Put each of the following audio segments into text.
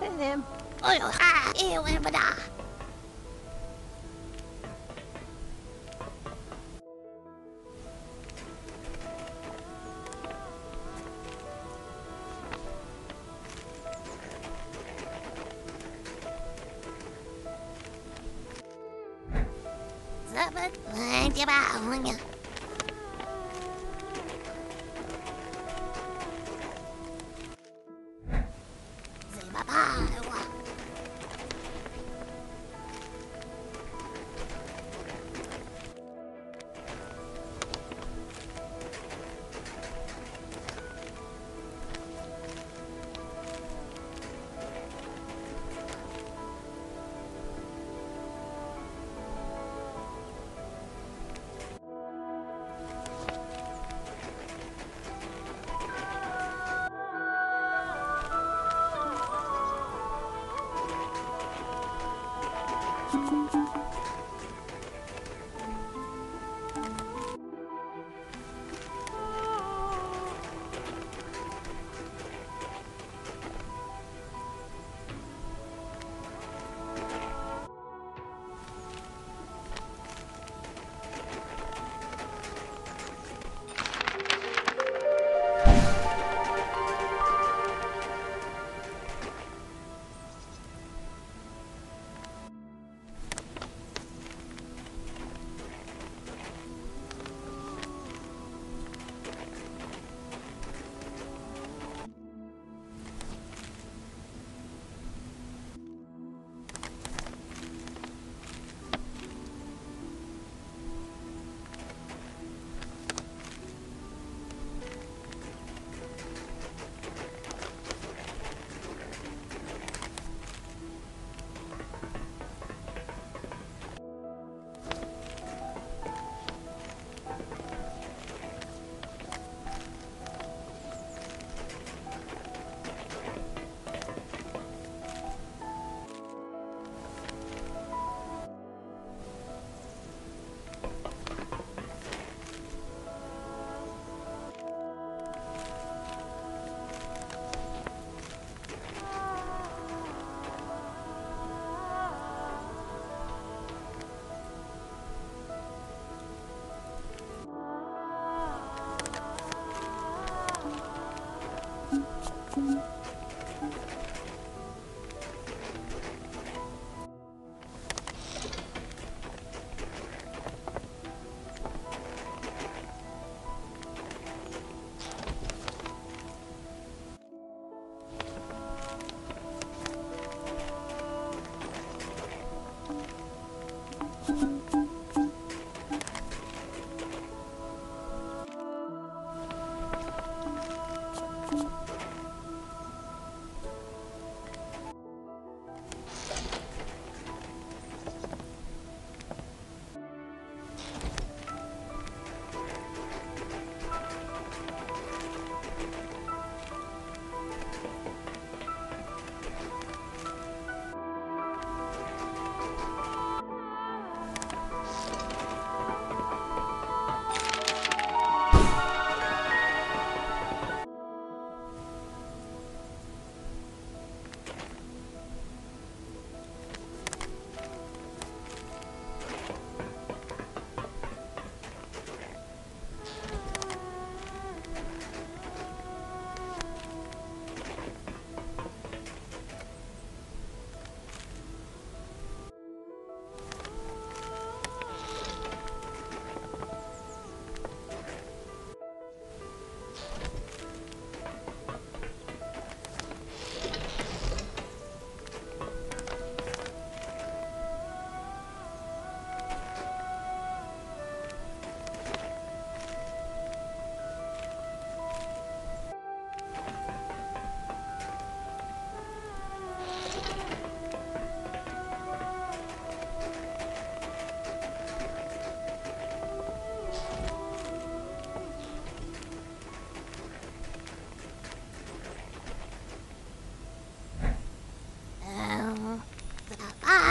benim. Oy ha, iyi uyumu da. Zaman, dia bangun. Dì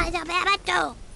Isabela matou.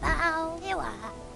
Bye.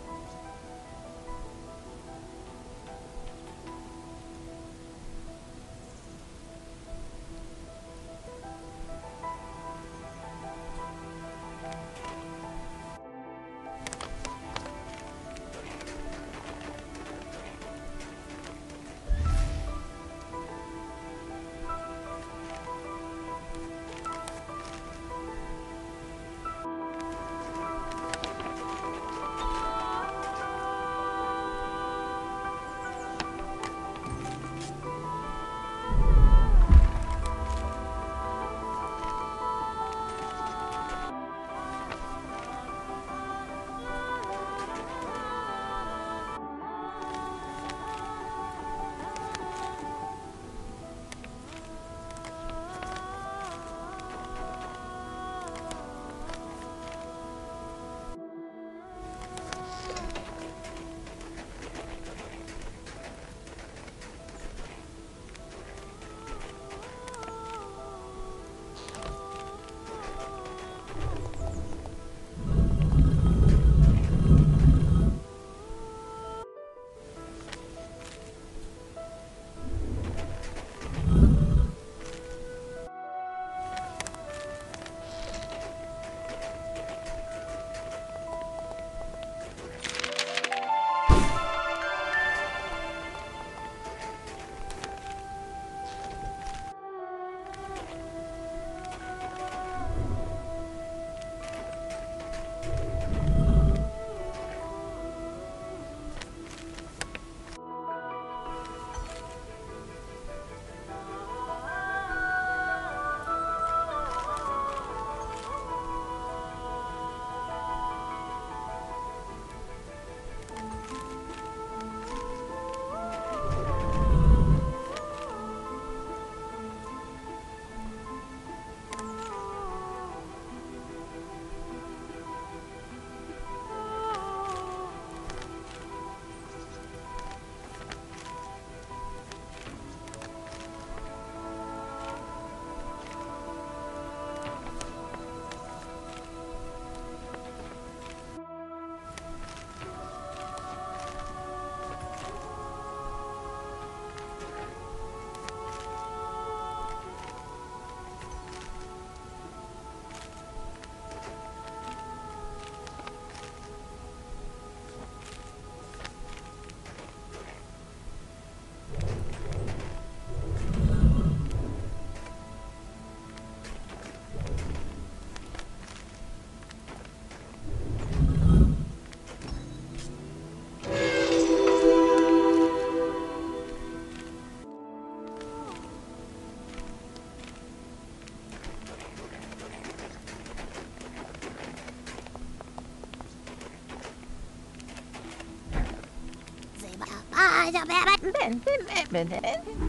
Bin, bin, bin, bin.